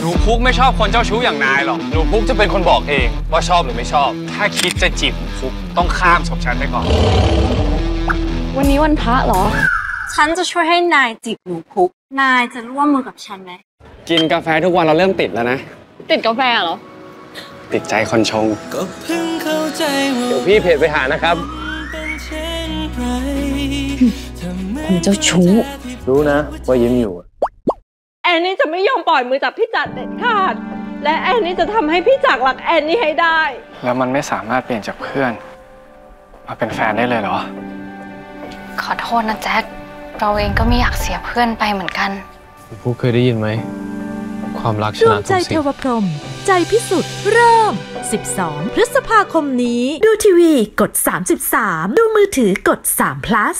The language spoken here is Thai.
หนูพุกไม่ชอบคนเจ้าชู้อย่างนายหรอก หนูพุกจะเป็นคนบอกเองว่าชอบหรือไม่ชอบ ถ้าคิดจะจีบหนูพุกต้องข้ามศพฉันไปก่อน วันนี้วันพระเหรอ ฉันจะช่วยให้นายจีบหนูพุก นายจะร่วมมือกับฉันไหม กินกาแฟทุกวันเราเริ่มติดแล้วนะ ติดกาแฟเหรอ ติดใจคนชงก็เพิ่งเข้าใจว่าเดี๋ยวพี่เพจไปหานะครับเป็นเช่นไรทำไมคนเจ้าชู้รู้นะว่ายิ้มอยู่ แอนนี่จะไม่ยอมปล่อยมือจากพี่จัดเด็ดขาด และแอนนี่จะทำให้พี่จักรรักแอนนี่ให้ได้ แล้วมันไม่สามารถเปลี่ยนจากเพื่อน มาเป็นแฟนได้เลยเหรอ ขอโทษนะแจ็คเราเองก็ไม่อยากเสียเพื่อนไปเหมือนกันผู้เคยได้ยินไหม ความรักชดวนะงทุใจกเทสิ่งวพรหมใจพิสุทธิ์เริ่ม 12 พฤษภาคมนี้ ดูทีวีกด 33 ดูมือถือกด3 plus